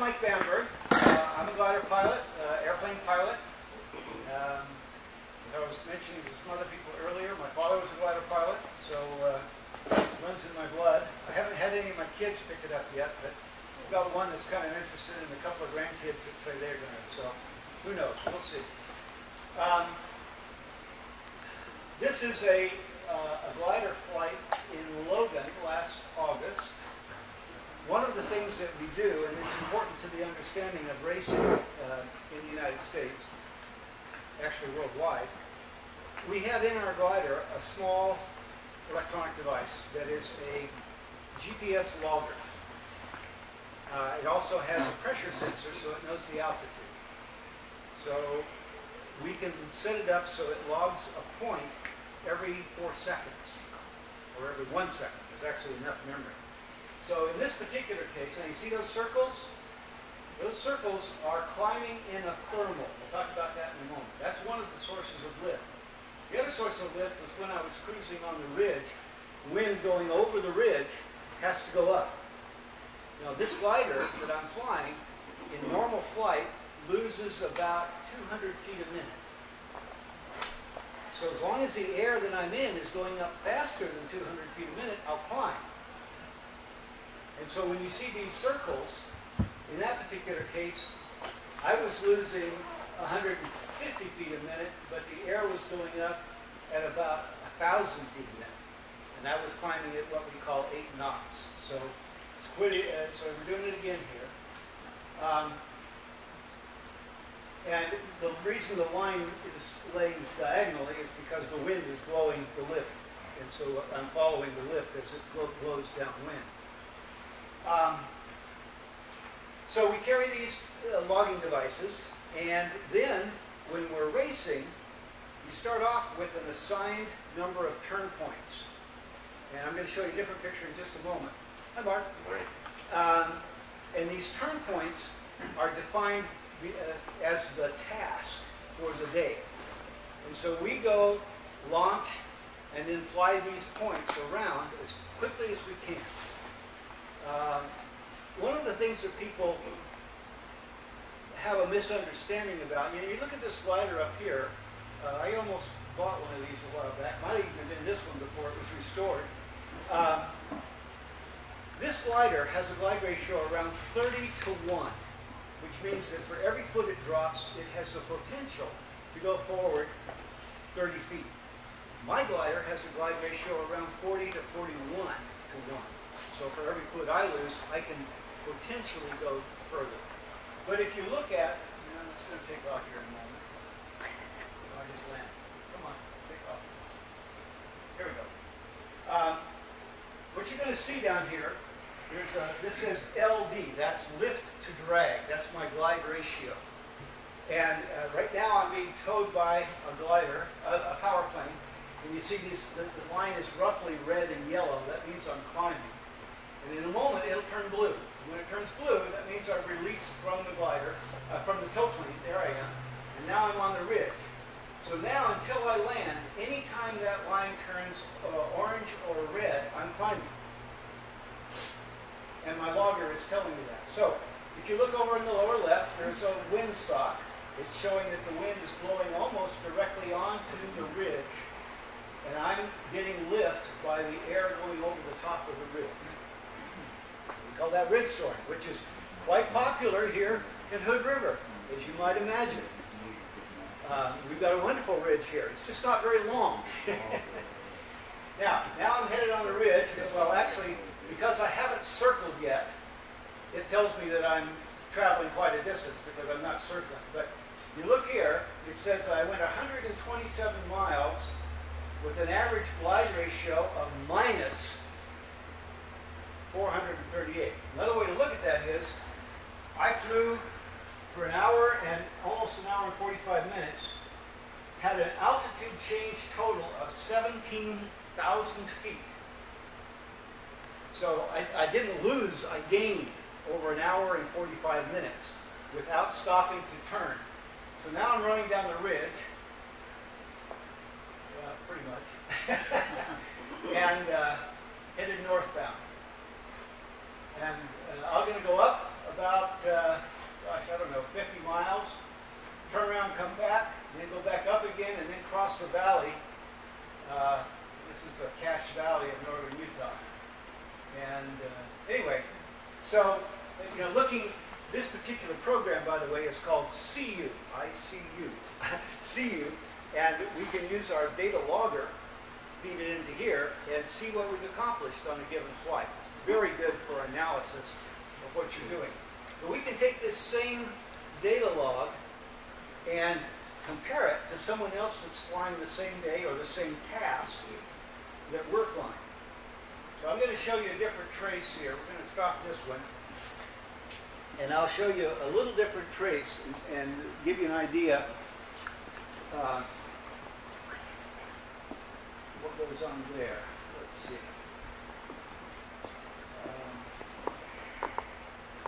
Mike Bamberg. Uh, I'm a glider pilot, uh, airplane pilot. Um, as I was mentioning to some other people earlier, my father was a glider pilot, so uh, it runs in my blood. I haven't had any of my kids pick it up yet, but I've got one that's kind of interested in a couple of grandkids that say they're going to. So who knows? We'll see. Um, this is a, uh, a glider flight in Logan last August. One of the things that we do, and it's important to the understanding of racing uh, in the United States, actually worldwide, we have in our glider a small electronic device that is a GPS logger. Uh, it also has a pressure sensor so it knows the altitude. So we can set it up so it logs a point every four seconds, or every one second. There's actually enough memory. So in this particular case, now you see those circles? Those circles are climbing in a thermal. We'll talk about that in a moment. That's one of the sources of lift. The other source of lift was when I was cruising on the ridge. Wind going over the ridge has to go up. Now this glider that I'm flying, in normal flight, loses about 200 feet a minute. So as long as the air that I'm in is going up faster than 200 feet a minute, I'll climb. And so when you see these circles, in that particular case, I was losing 150 feet a minute, but the air was going up at about 1,000 feet a minute. And that was climbing at what we call 8 knots. So it's pretty, uh, so we're doing it again here. Um, and the reason the line is laying diagonally is because the wind is blowing the lift. And so I'm following the lift as it blows downwind. Um, so we carry these uh, logging devices, and then when we're racing, we start off with an assigned number of turn points. And I'm going to show you a different picture in just a moment. Hi, Mark. Um, and these turn points are defined uh, as the task for the day. And so we go launch and then fly these points around as quickly as we can. Um, one of the things that people have a misunderstanding about, you know, you look at this glider up here, uh, I almost bought one of these a while back, might have even been this one before it was restored. Um, this glider has a glide ratio around 30 to 1, which means that for every foot it drops, it has the potential to go forward 30 feet. My glider has a glide ratio around 40 to 41 to 1. So for every foot I lose, I can potentially go further. But if you look at, you know, it's going to take off here in a moment. I just land. Come on, take off. Here we go. Um, what you're going to see down here, there's a, this is LD, that's lift to drag. That's my glide ratio. And uh, right now I'm being towed by a glider, a, a power plane, and you see this, the, the line is roughly red and yellow. That means I'm climbing. And in a moment, it'll turn blue. When it turns blue, that means I've released from the glider, uh, from the tow plane, there I am, and now I'm on the ridge. So now, until I land, anytime that line turns uh, orange or red, I'm climbing. And my logger is telling me that. So, if you look over in the lower left, there's a wind sock. It's showing that the wind is blowing almost directly onto the ridge, and I'm getting lift by the air going over the top of the ridge that ridge soaring, which is quite popular here in Hood River, as you might imagine. Uh, we've got a wonderful ridge here. It's just not very long. now, now I'm headed on the ridge. Well, actually, because I haven't circled yet, it tells me that I'm traveling quite a distance because I'm not circling. But you look here, it says I went 127 miles with an average glide ratio of minus 438. Another way to look at that is I flew for an hour and almost an hour and 45 minutes, had an altitude change total of 17,000 feet. So I, I didn't lose, I gained over an hour and 45 minutes without stopping to turn. So now I'm running down the ridge, pretty much, and uh, headed northbound. And uh, I'm going to go up about, uh, gosh, I don't know, 50 miles, turn around, come back, then go back up again, and then cross the valley. Uh, this is the Cache Valley of northern Utah. And uh, anyway, so, you know, looking, this particular program, by the way, is called CU, I-C-U, CU, and we can use our data logger, feed it into here, and see what we've accomplished on a given flight. Very good for analysis of what you're doing. But we can take this same data log and compare it to someone else that's flying the same day or the same task that we're flying. So I'm going to show you a different trace here. We're going to stop this one. And I'll show you a little different trace and, and give you an idea uh, what goes on there. Let's see.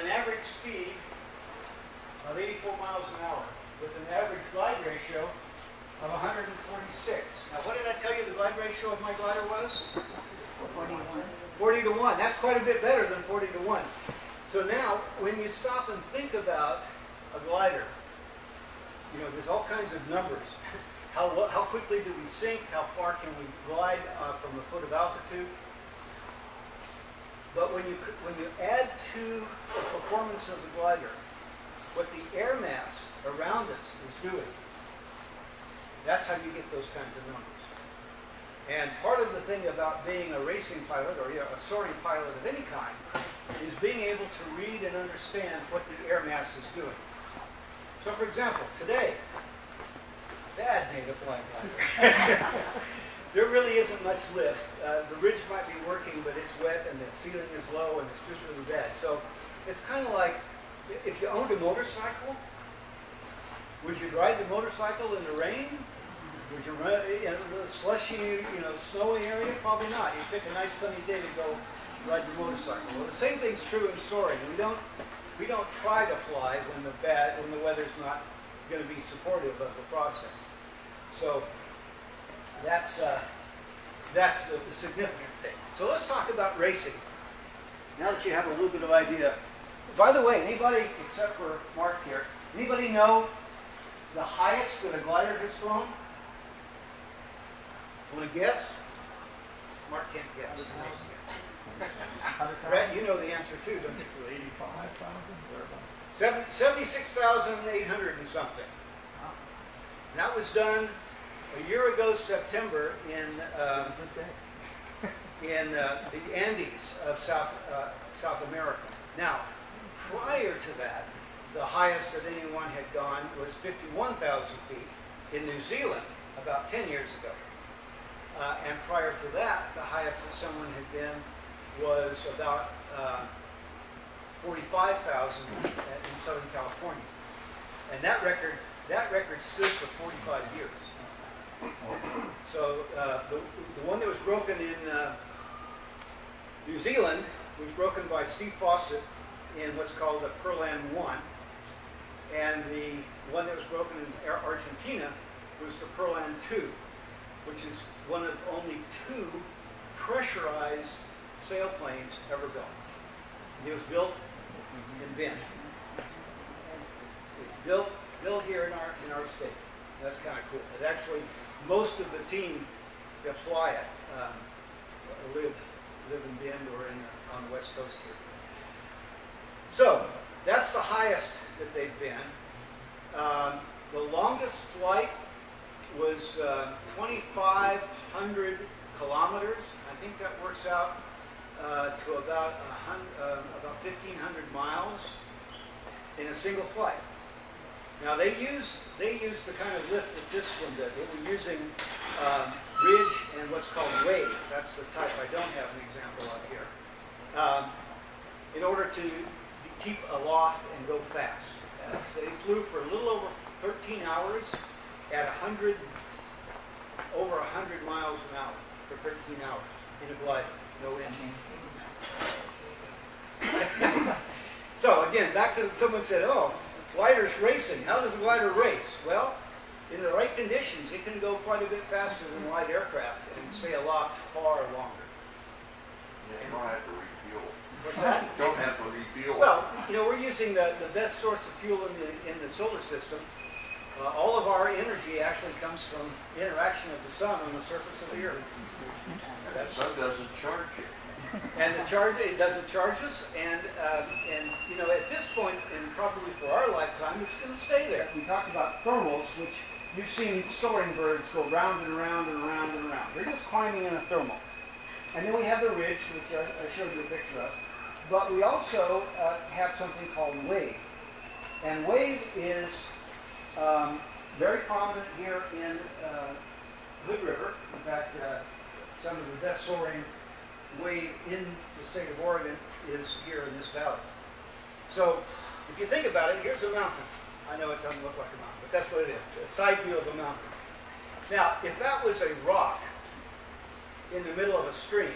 an average speed of 84 miles an hour, with an average glide ratio of 146. Now, what did I tell you the glide ratio of my glider was? 41. 40 to 1. That's quite a bit better than 40 to 1. So now, when you stop and think about a glider, you know, there's all kinds of numbers. How, how quickly do we sink? How far can we glide uh, from a foot of altitude? But when you, when you add to the performance of the glider what the air mass around us is doing, that's how you get those kinds of numbers. And part of the thing about being a racing pilot or you know, a soaring pilot of any kind is being able to read and understand what the air mass is doing. So for example, today, bad day to fly glider. there really isn't much lift. Uh, the ridge might be working, but it's wet and the ceiling is low and it's just really bad. So it's kind of like if you owned a motorcycle, would you ride the motorcycle in the rain? Would you run in a slushy, you know, snowy area? Probably not. You'd pick a nice sunny day to go ride your motorcycle. Well, the same thing's true in soaring. We don't we don't try to fly when the bad when the weather's not going to be supportive of the process. So that's uh, that's the, the significant thing. So let's talk about racing. Now that you have a little bit of idea. By the way, anybody except for Mark here, anybody know the highest that a glider has flown? Want to guess? Mark can't guess. Brett, you know the answer too, don't you? Eighty-five thousand, thereabouts. Seven- 76,800 and something. That was done a year ago, September, in, um, in uh, the Andes of South, uh, South America. Now, prior to that, the highest that anyone had gone was 51,000 feet in New Zealand about 10 years ago. Uh, and prior to that, the highest that someone had been was about uh, 45,000 in Southern California. And that record, that record stood for 45 years. So uh, the, the one that was broken in uh, New Zealand was broken by Steve Fossett in what's called the Perlan 1. And the one that was broken in Argentina was the Perlan 2, which is one of only two pressurized sailplanes ever built. It was built in Bend. Built, built here in our, in our state. That's kind of cool. Actually, most of the team that fly it um, live, live in Bend or in, on the west coast here. So, that's the highest that they've been. Um, the longest flight was uh, 2,500 kilometers. I think that works out uh, to about uh, about 1,500 miles in a single flight. Now, they used, they used the kind of lift that this one did. They were using um, ridge and what's called wave. That's the type I don't have an example of here. Um, in order to keep aloft and go fast. Uh, so they flew for a little over 13 hours at 100, over 100 miles an hour for 13 hours in a glider, no engine. So again, back to someone said, "Oh, glider's racing. How does a glider race?" Well, in the right conditions, it can go quite a bit faster than light aircraft and stay aloft far longer. Yeah, you don't have to refuel. What's that? You Don't have to refuel. Well, you know, we're using the, the best source of fuel in the, in the solar system. Uh, all of our energy actually comes from the interaction of the sun on the surface of the earth. That sun doesn't charge you. And the charge, it doesn't charge us, and, um, and, you know, at this point, and probably for our lifetime, it's gonna stay there. We talked about thermals, which you've seen soaring birds go round and around and around and around. They're just climbing in a thermal. And then we have the ridge, which I, I showed you a picture of. But we also uh, have something called wave. And wave is um, very prominent here in uh, Hood River. In fact, uh, some of the best soaring wave in the state of Oregon is here in this valley. So if you think about it, here's a mountain. I know it doesn't look like a mountain, but that's what it is, a side view of a mountain. Now, if that was a rock in the middle of a stream,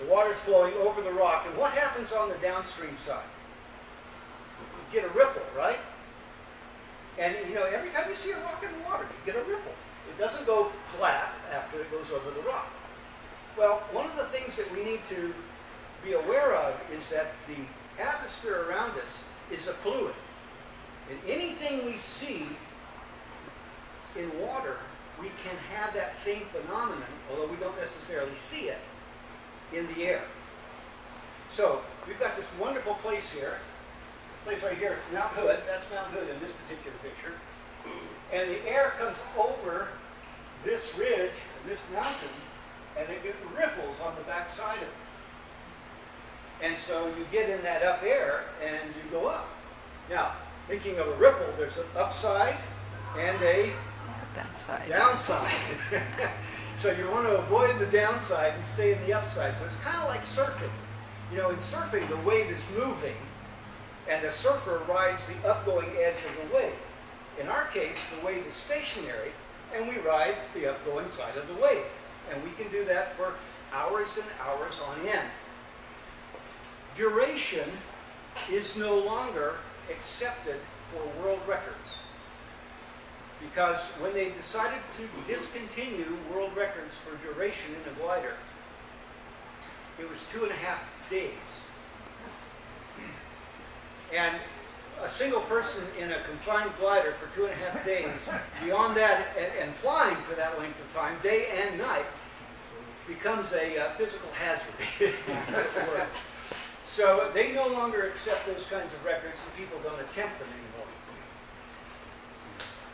the water's flowing over the rock, and what happens on the downstream side? You get a ripple, right? And you know, every time you see a rock in the water, you get a ripple. It doesn't go flat after it goes over the rock. Well, one of the things that we need to be aware of is that the atmosphere around us is a fluid. And anything we see in water, we can have that same phenomenon, although we don't necessarily see it, in the air. So, we've got this wonderful place here, place right here, Mount Hood, that's Mount Hood in this particular picture. And the air comes over this ridge, this mountain, and it ripples on the back side of it. And so you get in that up air and you go up. Now, thinking of a ripple, there's an upside and a Downside. downside. so you want to avoid the downside and stay in the upside. So it's kind of like surfing. You know, in surfing, the wave is moving and the surfer rides the upgoing edge of the wave. In our case, the wave is stationary and we ride the upgoing side of the wave. And we can do that for hours and hours on end. Duration is no longer accepted for world records. Because when they decided to discontinue world records for duration in a glider, it was two and a half days. And a single person in a confined glider for two and a half days, beyond that, and, and flying for that length of time, day and night, becomes a uh, physical hazard. so they no longer accept those kinds of records, and people don't attempt them anymore.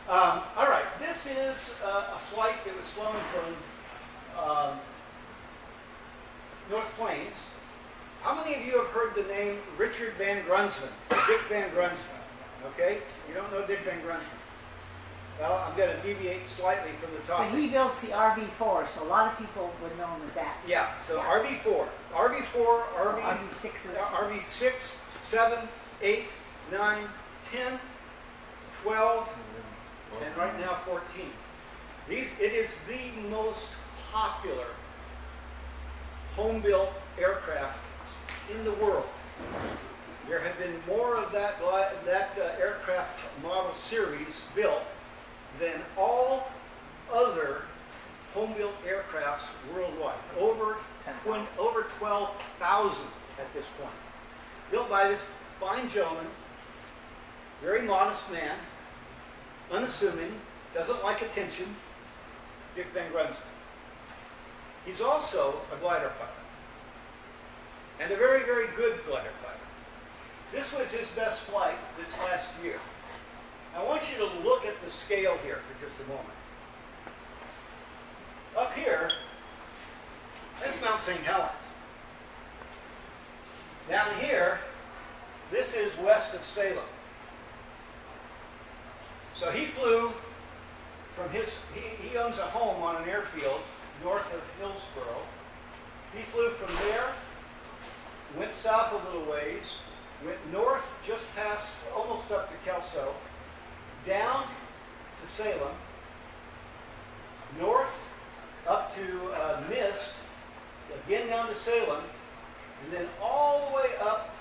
Um, all right, this is uh, a flight that was flown from um, North Plains. How many of you have heard the name Richard Van Grunsven, Dick Van Grunsven? Okay, you don't know Dick Van Grunsven. Well, I'm going to deviate slightly from the topic. But he builds the RV4, so a lot of people would know him as that. Yeah, so Yeah. RV4, RV4, RV, RV6 is. RV6, 7, 8, 9, 10, 12, and right now 14. These, it is the most popular home-built aircraft in the world. There have been more of that, that uh, aircraft model series built than all other home-built aircrafts worldwide. Over, 20, over 12,000 at this point. Built by this fine gentleman, very modest man, unassuming, doesn't like attention, Dick Van Grunsven. He's also a glider pilot. And a very, very good glider pilot. This was his best flight this last year. I want you to look at the scale here for just a moment. Up here, that's Mount St. Helens. Down here, this is west of Salem. So he flew from his, he, he owns a home on an airfield north of Hillsboro. He flew from there, went south a little ways, went north just past, almost up to Kelso, down to Salem, north up to uh, Mist, again down to Salem, and then all the way up,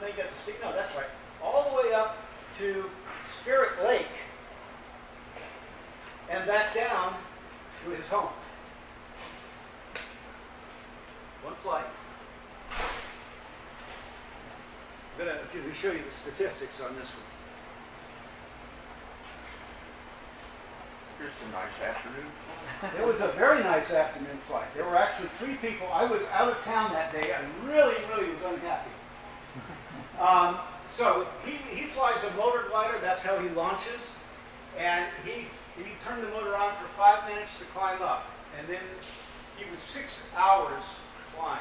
no, to see, no, that's right, all the way up to Spirit Lake, and back down to his home. One flight. I'm going to show you the statistics on this one. Just a nice afternoon. It was a very nice afternoon flight. There were actually three people. I was out of town that day. I really, really was unhappy. Um, so he, he flies a motor glider. That's how he launches. And he, he turned the motor on for five minutes to climb up. And then he was six hours flying.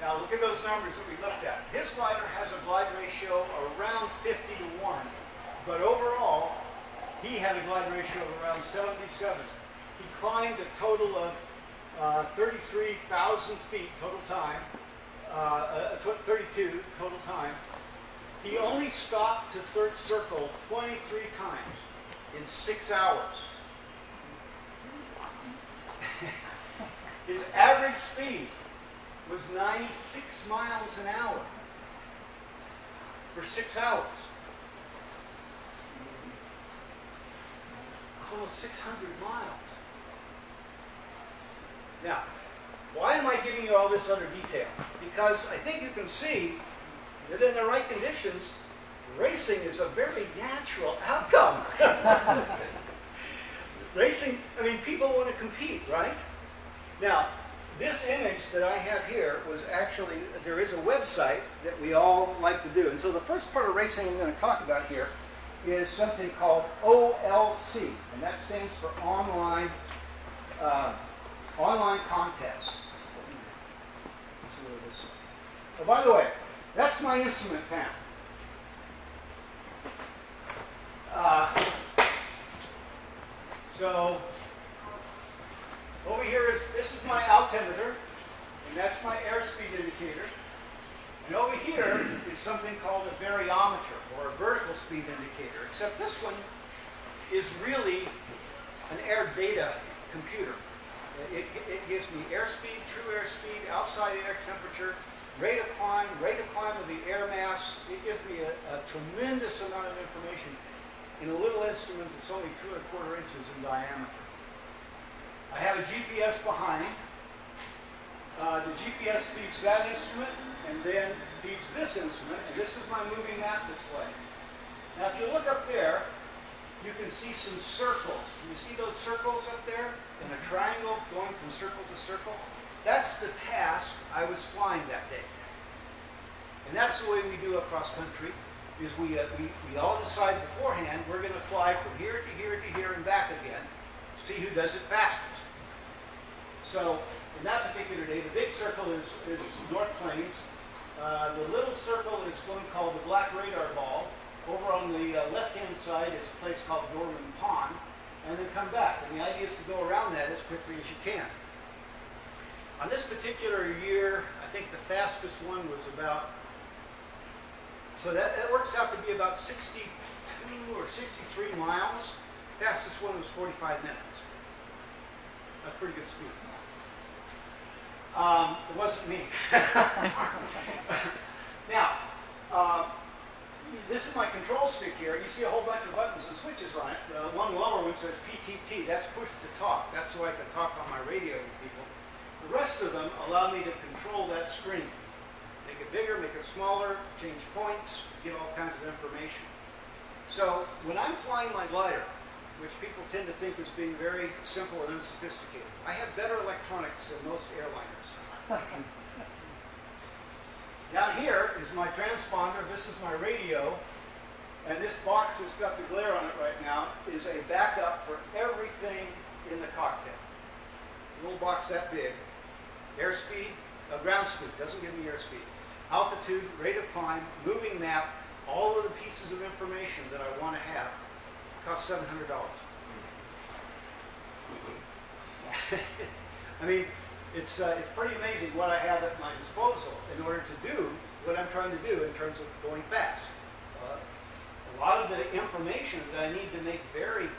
Now look at those numbers that we looked at. His glider has a glide ratio around 50 to 1. But overall, he had a glide ratio of around 77. He climbed a total of uh, 33,000 feet total time, uh, uh, 32 total time. He only stopped to third circle 23 times in six hours. His average speed was 96 miles an hour for six hours. It's almost 600 miles. Now, why am I giving you all this other detail? Because I think you can see that in the right conditions, racing is a very natural outcome. racing, I mean, people want to compete, right? Now, this image that I have here was actually, there is a website that we all like to do. And so the first part of racing I'm going to talk about here is something called OLC, and that stands for Online uh, Online Contest. Oh, by the way, that's my instrument panel. Uh, so over here is, this is my altimeter, and that's my airspeed indicator. And over here is something called a variometer, or a vertical speed indicator, except this one is really an air data computer. It, it gives me airspeed, true airspeed, outside air temperature, rate of climb, rate of climb of the air mass. It gives me a, a tremendous amount of information in a little instrument that's only two and a quarter inches in diameter. I have a GPS behind. Uh, the GPS feeds that instrument and then feeds this instrument, and this is my moving map display. Now, if you look up there, you can see some circles. You see those circles up there? And a triangle going from circle to circle? That's the task I was flying that day. And that's the way we do across country, is we, uh, we, we all decide beforehand we're going to fly from here to here to here and back again, see who does it fastest. So in that particular day, the big circle is, is North Plains. Uh, the little circle is one called the Black Radar Ball. Over on the uh, left-hand side is a place called Norman Pond, and then come back. And the idea is to go around that as quickly as you can. On this particular year, I think the fastest one was about, so that, that works out to be about 62 or 63 miles. Fastest one was 45 minutes. That's pretty good speed. Um, it wasn't me. now, uh, this is my control stick here. You see a whole bunch of buttons and switches on it. The one lower one says PTT. That's push to talk. That's so I can talk on my radio with people. The rest of them allow me to control that screen. Make it bigger, make it smaller, change points, get all kinds of information. So when I'm flying my glider, which people tend to think is being very simple and unsophisticated, I have better electronics than most airliners. Down here is my transponder. This is my radio. And this box that's got the glare on it right now is a backup for everything in the cockpit. A little box that big. Airspeed, uh, ground speed, doesn't give me airspeed. Altitude, rate of climb, moving map, all of the pieces of information that I want to have costs seven hundred dollars. I mean, it's, uh, it's pretty amazing what I have at my disposal in order to do what I'm trying to do in terms of going fast. Uh, a lot of the information that I need to make very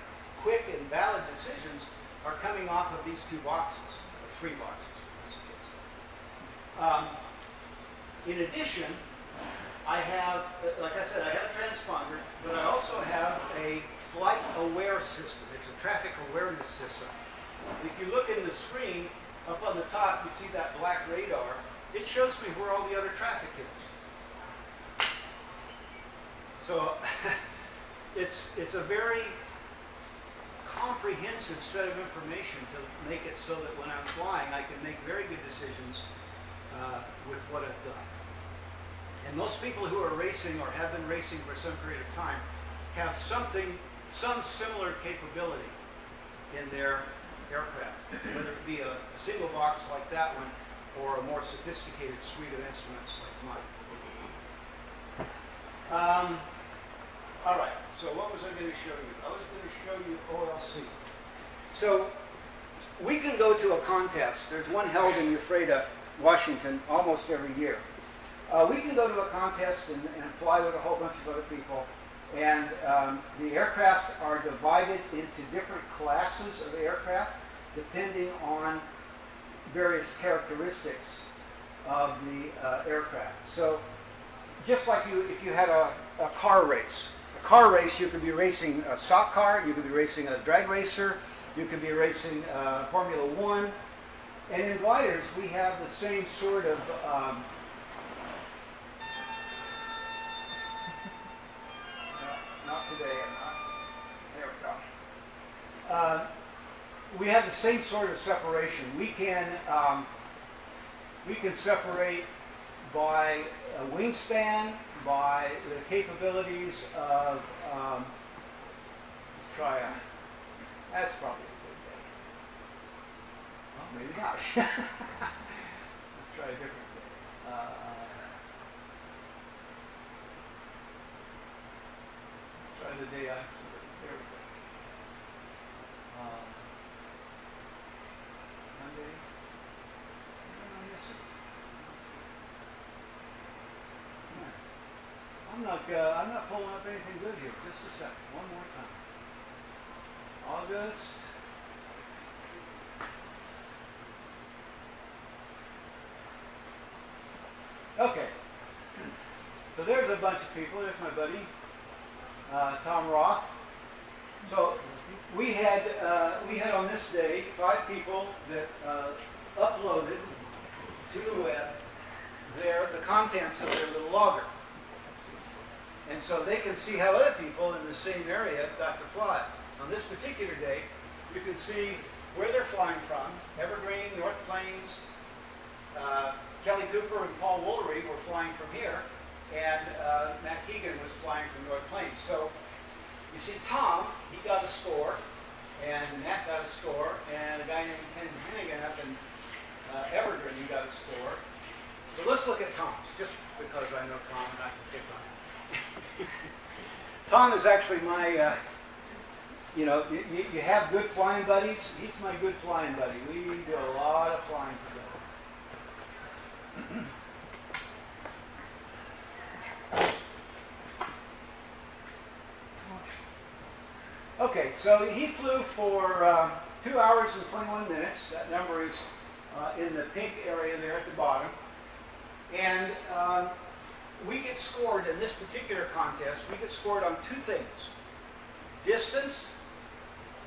quick and valid decisions are coming off of these two boxes, or three boxes in this case. Um, in addition, I have, like I said, I have a transponder, but I also have a flight aware system. It's a traffic awareness system. If you look in the screen, up on the top, you see that black radar. It shows me where all the other traffic is. So it's, it's a very comprehensive set of information to make it so that when I'm flying, I can make very good decisions uh, with what I've done. And most people who are racing or have been racing for some period of time have something, some similar capability in their aircraft, whether it be a, single box like that one or a more sophisticated suite of instruments like mine. Um, all right, so what was I going to show you? I was going to show you OLC. So we can go to a contest. There's one held in Ephrata, Washington, almost every year. Uh, we can go to a contest and, and, fly with a whole bunch of other people. And um, the aircraft are divided into different classes of aircraft depending on various characteristics of the uh, aircraft. So just like you, if you had a, a car race, a car race, you could be racing a stock car, you could be racing a drag racer, you could be racing uh, Formula One. And in gliders, we have the same sort of um, not today, I'm not. There we go. Uh, we have the same sort of separation. We can um, we can separate by a wingspan, by the capabilities of. Um, let's try a. That's probably a good day. Well, maybe not. let's try a different day. Uh, let's try the day go. Um, Monday. I'm not, uh, I'm not pulling up anything good here. Just a second, one more time. August. Okay. So there's a bunch of people. There's my buddy, uh, Tom Roth. So we had, uh, we had on this day five people that uh, uploaded to the web their, the contents of their little logger. And so they can see how other people in the same area got to fly. On this particular day, you can see where they're flying from. Evergreen, North Plains, uh, Kelly Cooper and Paul Woolery were flying from here, and uh, Matt Keegan was flying from North Plains. So you see, Tom, he got a score, and Matt got a score, and a guy named Ken Hennigan up in uh, Evergreen, he got a score. But let's look at Tom's, just because I know Tom and I can pick on him. Tom is actually my, uh, you know, you, you- you have good flying buddies. He's my good flying buddy. We do a lot of flying together. Okay, so he flew for uh, two hours and 21 minutes. That number is uh, in the pink area there at the bottom. And um, we get scored in this particular contest, we get scored on two things. Distance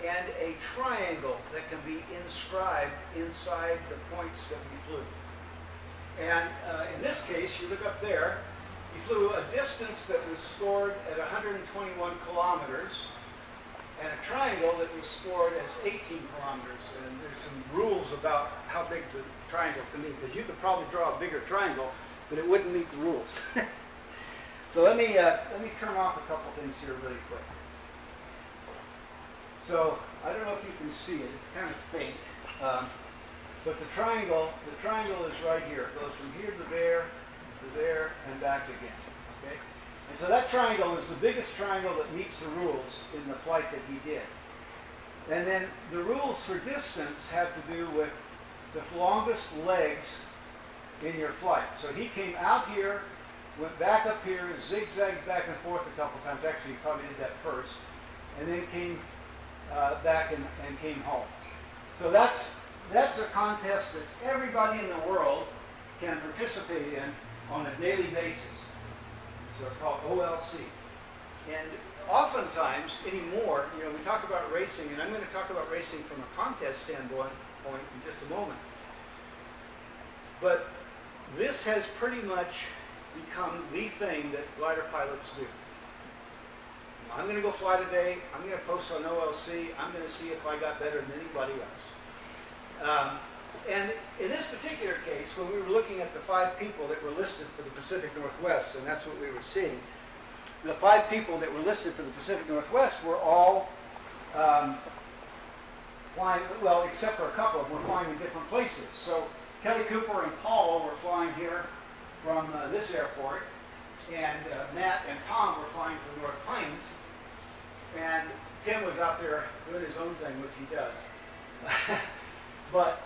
and a triangle that can be inscribed inside the points that we flew. And uh, in this case, you look up there, he flew a distance that was scored at 121 kilometers and a triangle that was scored as 18 kilometers. And there's some rules about how big the triangle can be, because you could probably draw a bigger triangle, but it wouldn't meet the rules. so let me, uh, let me turn off a couple things here really quick. So I don't know if you can see it, it's kind of faint. Um, but the triangle, the triangle is right here. It goes from here to there, to there, and back again. Okay? And so that triangle is the biggest triangle that meets the rules in the flight that he did. And then the rules for distance have to do with the longest legs in your flight. So he came out here, went back up here, zigzagged back and forth a couple times. Actually, he probably did that first. And then came uh, back and, and came home. So that's, that's a contest that everybody in the world can participate in on a daily basis. So it's called OLC. And oftentimes anymore, you know, we talk about racing, and I'm going to talk about racing from a contest standpoint in just a moment. But this has pretty much become the thing that glider pilots do. I'm going to go fly today. I'm going to post on OLC. I'm going to see if I got better than anybody else. Um, and in this particular case, when we were looking at the five people that were listed for the Pacific Northwest, and that's what we were seeing, the five people that were listed for the Pacific Northwest were all um, flying, well, except for a couple of them, were flying in different places. So Kelly Cooper and Paul were flying here from uh, this airport, and uh, Matt and Tom were flying from North Plains, and Tim was out there doing his own thing, which he does. but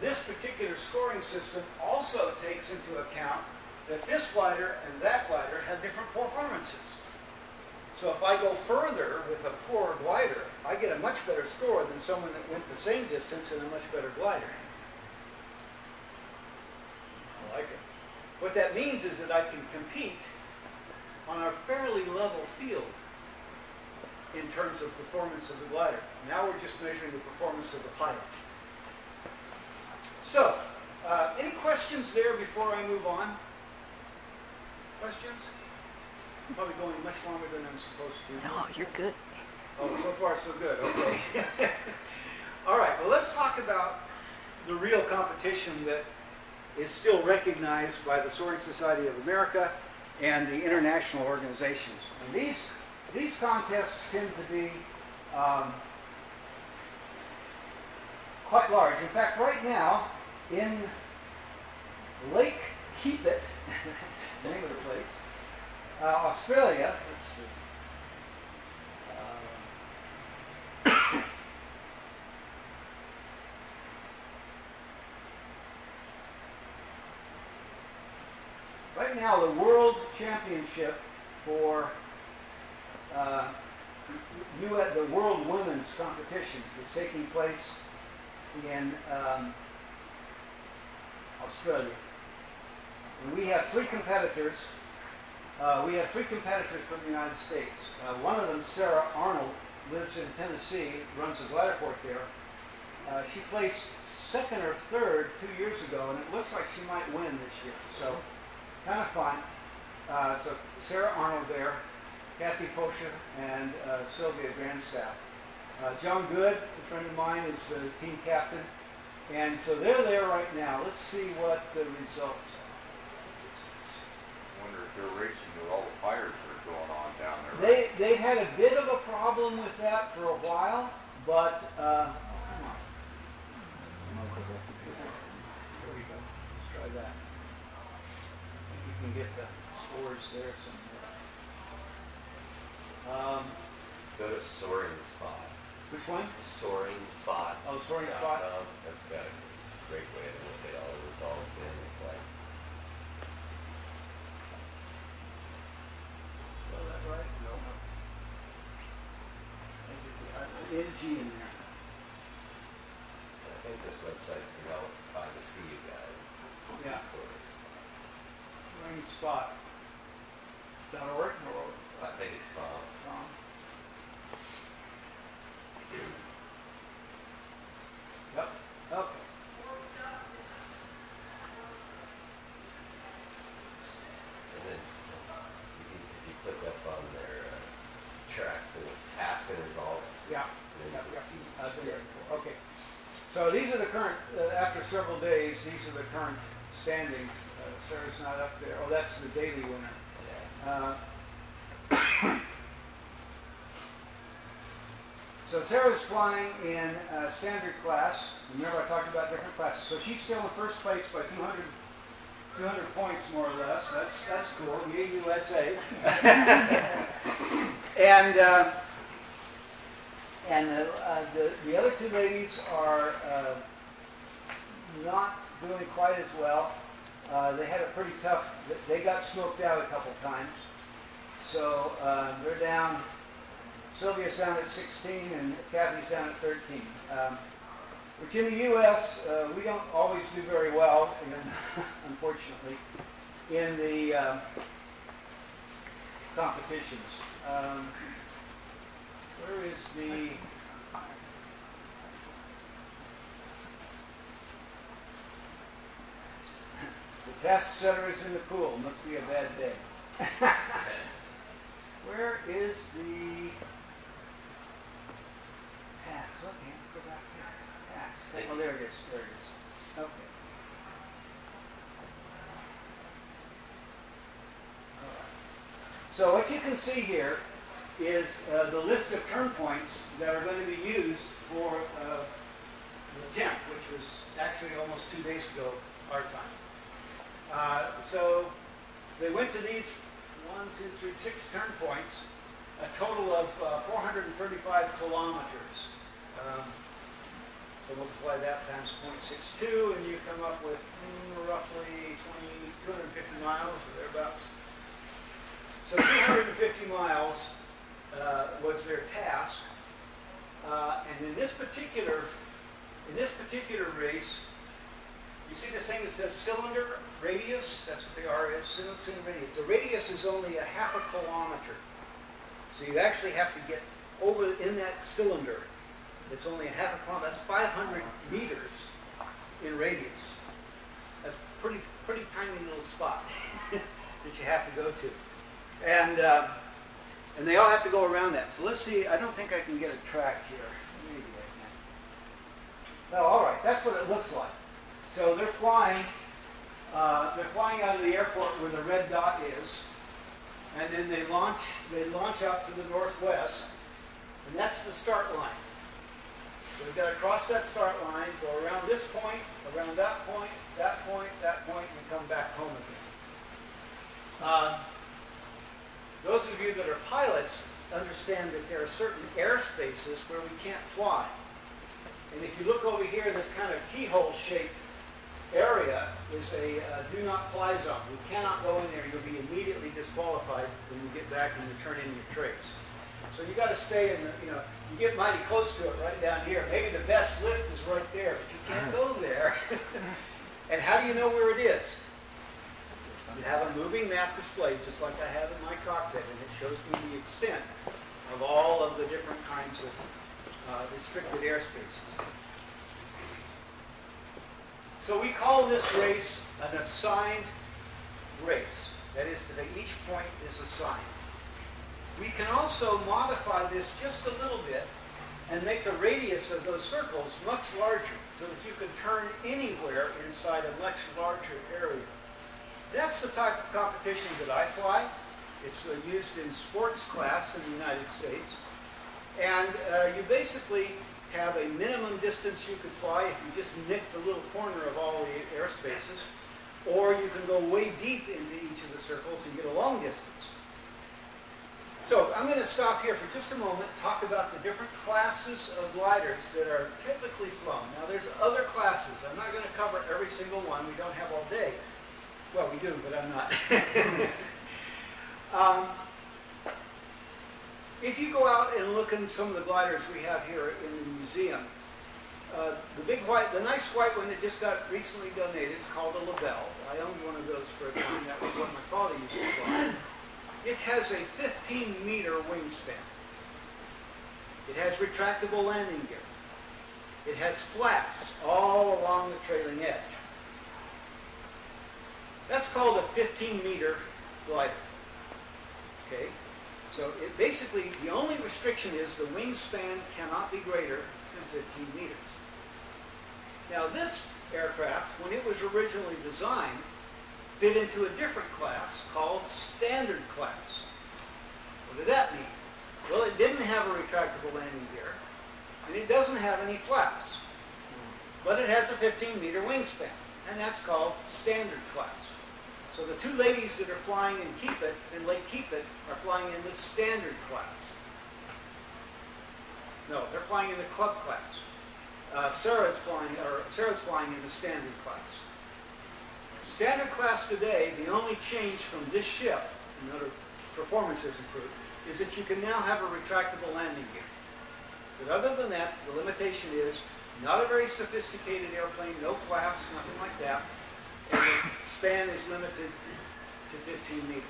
this particular scoring system also takes into account that this glider and that glider have different performances. So if I go further with a poor glider, I get a much better score than someone that went the same distance in a much better glider. I like it. What that means is that I can compete on a fairly level field in terms of performance of the glider. Now we're just measuring the performance of the pilot. So, uh, any questions there before I move on? Questions? I'm probably going much longer than I'm supposed to. No, you're good. Oh, so far so good, okay. All right, well, let's talk about the real competition that is still recognized by the Soaring Society of America and the international organizations. And these, these contests tend to be um, quite large. In fact, right now, in Lake Keepit, the name of the place, uh, Australia, uh, Right now, the world championship for uh, the World Women's Competition is taking place in um, Australia. And we have three competitors. Uh, we have three competitors from the United States. Uh, one of them, Sarah Arnold, lives in Tennessee, runs a glider port there. Uh, she placed second or third two years ago, and it looks like she might win this year. So, kind of fun. Uh, so, Sarah Arnold there, Kathy Fosha, and uh, Sylvia Grandstaff. Uh, John Good, a friend of mine, is the team captain. And so they're there right now. Let's see what the results are. Wonder if they're racing with all the fires that are going on down there. They, they had a bit of a problem with that for a while, but, uh, come on. There we go. Let's try that. I think you can get the scores there somewhere. Um, Go to Soaring Spot. Which one? Soaring Spot. Oh, Soaring Spot. That's got a great way to look at all the results in. It's like, Spell that right? No. NG in there. I think this website's developed by the Steve guys. Yeah. Soaring Spot. Soaring Spot. Dot org or, I think it's from, um, Yep, okay. and then you can, if you click up on their uh, tracks and task and results, Yeah. then you Yep, can yep. see. I've been there before. Okay. So these are the current, uh, after several days, these are the current standings. Uh, Sarah's not up there. Oh, that's the daily winner. Uh, So Sarah's flying in uh, standard class. Remember I talked about different classes. So she's still in first place by 200 200 points more or less. That's that's cool. Yay USA. and uh, and uh, uh, the the other two ladies are uh, not doing quite as well. Uh, they had a pretty tough. They got smoked out a couple times, so uh, they're down. Sylvia's down at 16 and Kathy's down at 13. Um, which in the U.S. Uh, we don't always do very well, and unfortunately, in the uh, competitions. Um, where is the the task setter is in the pool. Must be a bad day. Where is the task? Look, man, go back here. Task. Oh, there it is. There it is. Okay. So what you can see here is uh, the list of turn points that are going to be used for uh, the 10th, which was actually almost two days ago, our time. Uh, so they went to these one, two, three, six turn points, a total of uh, 435 kilometers. Um, so multiply that times 0.62, and you come up with mm, roughly 20, 250 miles or thereabouts. So 250 miles uh, was their task, uh, and in this particular in this particular race, you see this thing that says cylinder radius? That's what the R is, cylinder radius. The radius is only a half a kilometer. So you actually have to get over in that cylinder. It's only a half a kilometer. That's 500 meters in radius. That's pretty pretty tiny little spot that you have to go to. And uh, and they all have to go around that. So let's see. I don't think I can get a track here. Maybe I can. Oh, all right. That's what it looks like. So they're flying. Uh, they're flying out of the airport where the red dot is, and then they launch. They launch out to the northwest, and that's the start line. So we've got to cross that start line, go around this point, around that point, that point, that point, and come back home again. Uh, those of you that are pilots understand that there are certain airspaces where we can't fly. And if you look over here, this kind of keyhole-shaped area is a uh, do not fly zone. You cannot go in there. You'll be immediately disqualified when you get back and you turn in your trace. So you got to stay in the, you know, you get mighty close to it right down here. Maybe the best lift is right there, but you can't go there. and how do you know where it is? You have a moving map display, just like I have in my cockpit, and it shows me the extent of all of the different kinds of uh, restricted airspaces. So we call this race an assigned race. That is to say, each point is assigned. We can also modify this just a little bit and make the radius of those circles much larger so that you can turn anywhere inside a much larger area. That's the type of competition that I fly. It's used in sports class in the United States. And uh, you basically have a minimum distance you could fly if you just nick the little corner of all the airspaces. Or you can go way deep into each of the circles and get a long distance. So I'm going to stop here for just a moment, talk about the different classes of gliders that are typically flown. Now there's other classes. I'm not going to cover every single one. We don't have all day. Well, we do, but I'm not. um, if you go out and look in some of the gliders we have here in the museum, uh, the big white, the nice white one that just got recently donated is called a Libelle. I owned one of those for a time. That was what my father used to fly. It has a 15 meter wingspan. It has retractable landing gear. It has flaps all along the trailing edge. That's called a 15 meter glider. Okay? So it basically, the only restriction is the wingspan cannot be greater than 15 meters. Now this aircraft, when it was originally designed, fit into a different class called standard class. What did that mean? Well, it didn't have a retractable landing gear, and it doesn't have any flaps. But it has a 15 meter wingspan, and that's called standard class. So the two ladies that are flying in Keepit, in Lake Keepit, are flying in the standard class. No, they're flying in the club class. Uh, Sarah's flying, or Sarah's flying in the standard class. Standard class today, the only change from this ship, another performance has improved, is that you can now have a retractable landing gear. But other than that, the limitation is not a very sophisticated airplane, no flaps, nothing like that, and span is limited to 15 meters.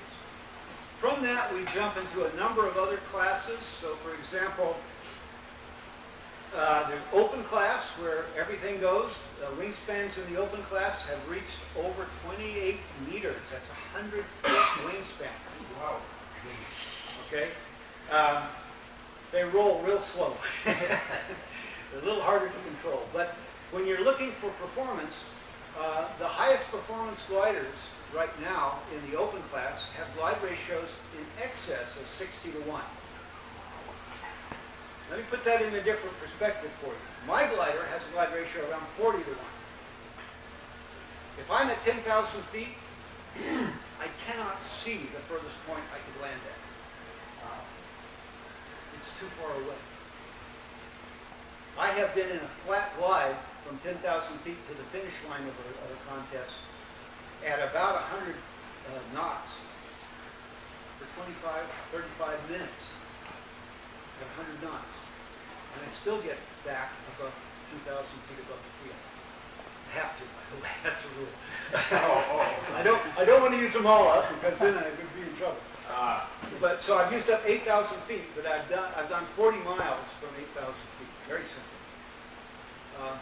From that, we jump into a number of other classes. So for example, uh, there's open class where everything goes. Uh, wingspans in the open class have reached over 28 meters. That's a 100 foot wingspan. Wow. Okay? Um, they roll real slow. They're a little harder to control. But when you're looking for performance, uh, the highest performance gliders right now in the open class have glide ratios in excess of 60 to 1. Let me put that in a different perspective for you. My glider has a glide ratio around 40 to 1. If I'm at 10,000 feet, I cannot see the furthest point I could land at. It's too far away. I have been in a flat glide from 10,000 feet to the finish line of a, of a contest at about 100 uh, knots for 25, 35 minutes at 100 knots. And I still get back above 2,000 feet above the field. I have to, by the way, that's a rule. I don't, I don't want to use them all up because then I would be in trouble. Ah, But, so I've used up 8,000 feet, but I've done, I've done 40 miles from 8,000 feet. Very simple. Uh,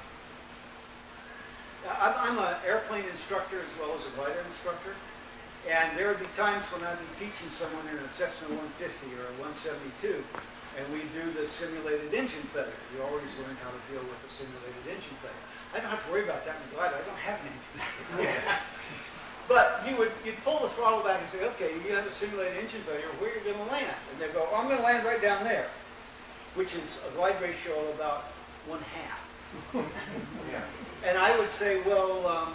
I'm, I'm an airplane instructor as well as a glider instructor. And there would be times when I'd be teaching someone in a Cessna 150 or a 172, and we do the simulated engine failure. You always learn how to deal with a simulated engine failure. I don't have to worry about that in glider. I don't have an engine failure. But you would, you'd pull the throttle back and say, okay, you have a simulated engine failure, where are you going to land? And they'd go, oh, I'm going to land right down there, which is a glide ratio of about one half. yeah. And I would say, well, um,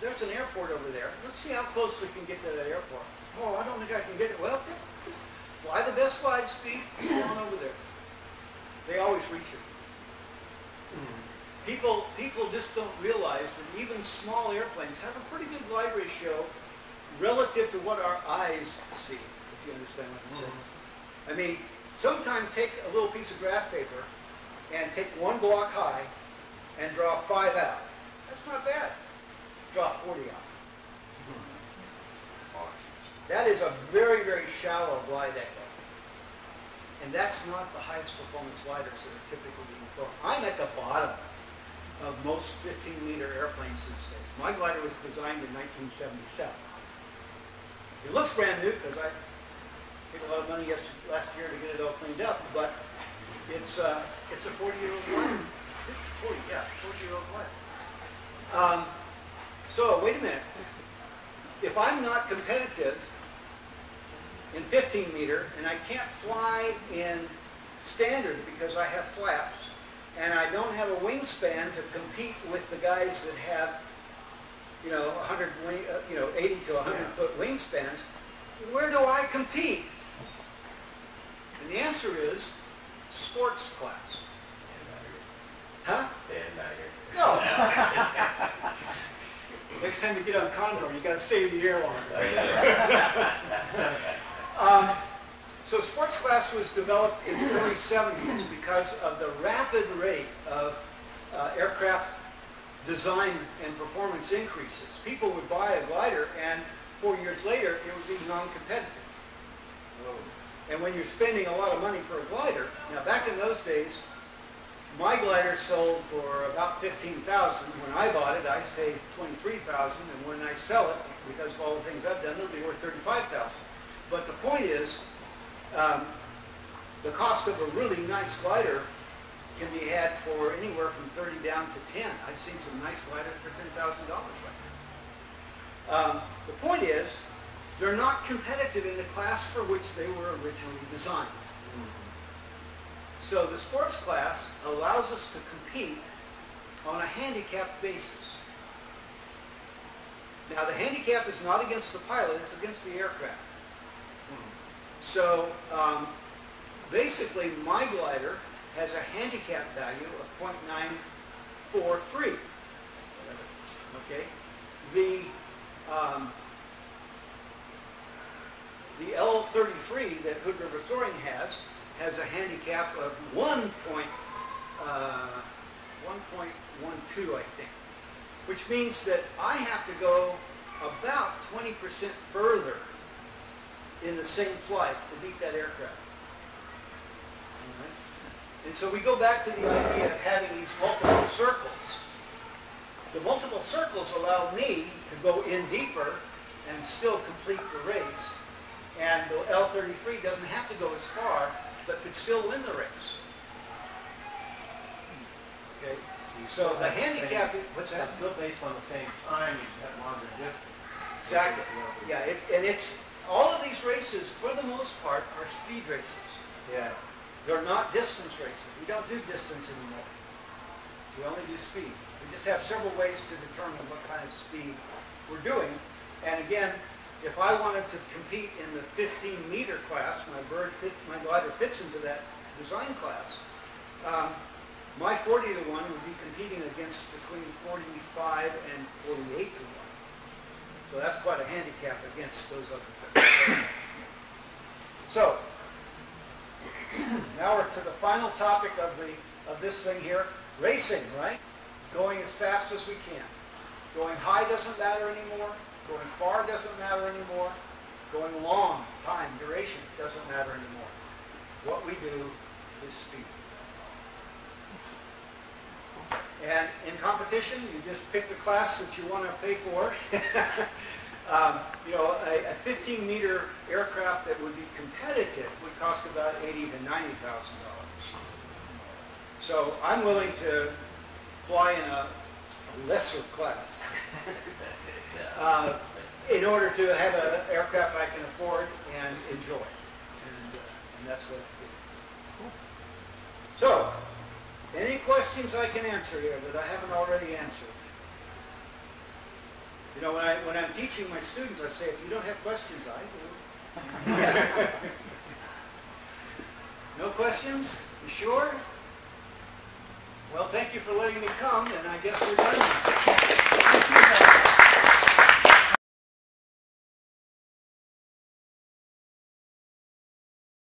there's an airport over there. Let's see how close we can get to that airport. Oh, I don't think I can get it. Well, fly the best glide speed, go on over there. They always reach it. People, people just don't realize that even small airplanes have a pretty good glide ratio relative to what our eyes see, if you understand what I'm saying. I mean, sometimes take a little piece of graph paper and take one block high and draw five out. That's not bad. Draw 40 out. That is a very, very shallow glide angle. And that's not the highest performance gliders that are typically being flown. I'm at the bottom of most 15-meter airplanes these days. My glider was designed in 1977. It looks brand new because I paid a lot of money yes- last year to get it all cleaned up, but it's, uh, it's a 40-year-old glider. 40, yeah, 40-year-old glider. Um, so, wait a minute. If I'm not competitive in 15 meter and I can't fly in standard because I have flaps and I don't have a wingspan to compete with the guys that have, you know, 100, wing, uh, you know, 80 to 100 foot wingspans, where do I compete? And the answer is sports class. Huh? Sandbagger. No. Next time you get on Condor, you gotta stay in the air longer. Um, So sports class was developed in the early 70s because of the rapid rate of uh, aircraft design and performance increases. People would buy a glider and four years later, it would be non-competitive. And when you're spending a lot of money for a glider, now back in those days, my glider sold for about 15000 When I bought it, I paid 23000 and when I sell it, because of all the things I've done, it'll be worth 35000 But the point is, um, the cost of a really nice glider can be had for anywhere from 30 down to 10. I've seen some nice gliders for $10,000 right now. Um, the point is, they're not competitive in the class for which they were originally designed. So the sports class allows us to compete on a handicapped basis. Now, the handicap is not against the pilot, it's against the aircraft. So, um, basically, my glider has a handicap value of .943. Okay? The, um, the L33 that Hood River Soaring has, has a handicap of 1 point, uh, 1.12, I think. Which means that I have to go about 20% further in the same flight to beat that aircraft. And so we go back to the idea of having these multiple circles. The multiple circles allow me to go in deeper and still complete the race. And the L33 doesn't have to go as far, but could still win the race. Okay, so the handicap, what's that? Still based on the same time, you just have longer distance. Exactly. Yeah, it's, and it's, all of these races, for the most part, are speed races. Yeah. They're not distance races. We don't do distance anymore. We only do speed. We just have several ways to determine what kind of speed we're doing. And again, if I wanted to compete in the 15 meter class, my bird fit, my glider fits into that design class, um, my 40 to 1 would be competing against between 45 and 48 to 1. So that's quite a handicap against those other things. So, now we're to the final topic of the, of this thing here, racing, right? Going as fast as we can. Going high doesn't matter anymore, going far doesn't matter anymore, going long, time, duration doesn't matter anymore. What we do is speed. And in competition, you just pick the class that you want to pay for. Um, You know, a 15-meter aircraft that would be competitive would cost about eighty to $90,000. So I'm willing to fly in a lesser class. uh, in order to have an aircraft I can afford and enjoy. And uh, and that's what I do. So, any questions I can answer here that I haven't already answered? You know, when I, when I'm teaching my students, I say, if you don't have questions, I do. No questions? You sure? Well, thank you for letting me come, and I guess we're done.